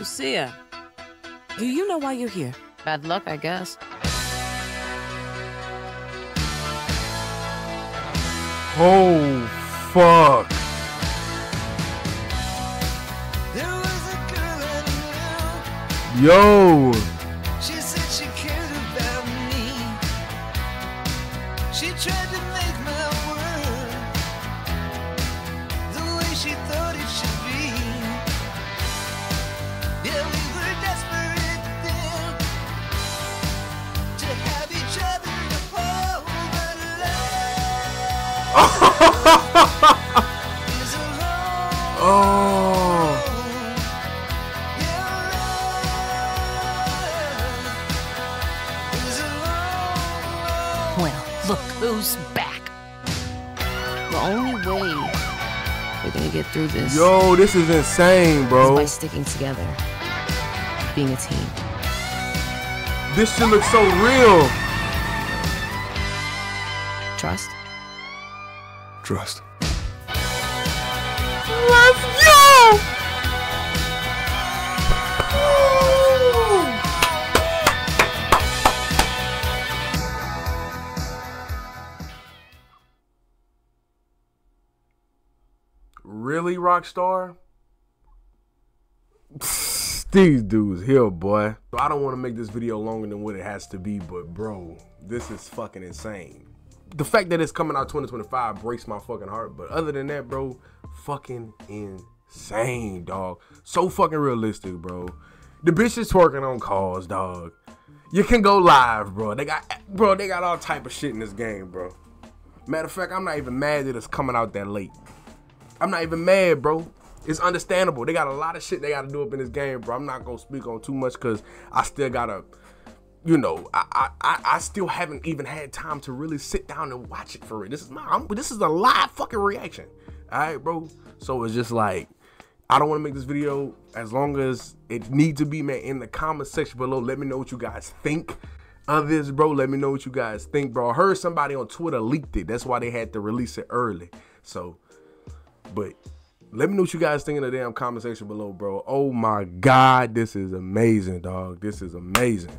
Lucia, do you know why you're here? Bad luck, I guess. Oh, fuck. There was a girl I knew. Yo. She said she cared about me. She tried to make my world the way she thought it should be. Oh. Well, look who's back. The only way we're gonna get through this Yo, this is insane, is bro. by sticking together, being a team. This shit looks so real. Trust? Trust. Let's go. Really, Rockstar? These dudes here, boy. I don't want to make this video longer than what it has to be, but bro, this is fucking insane. The fact that it's coming out 2025 breaks my fucking heart, but other than that, bro, fucking insane, dog. So fucking realistic, bro. The bitch is twerking on calls, dog. You can go live, bro. They got, bro, they got all type of shit in this game, bro. Matter of fact, I'm not even mad that it's coming out that late. I'm not even mad, bro. It's understandable. They got a lot of shit they got to do up in this game, bro. I'm not gonna speak on too much because I still gotta, you know, I, I I still haven't even had time to really sit down and watch it for it. This is my, I'm, this is a live fucking reaction. All right, bro. So it's just like I don't want to make this video as long as it needs to be, man. In the comment section below, let me know what you guys think of this, bro. Let me know what you guys think, bro. I heard somebody on Twitter leaked it. That's why they had to release it early. So, but let me know what you guys think in the damn comment section below, bro. Oh my God, this is amazing, dog. This is amazing.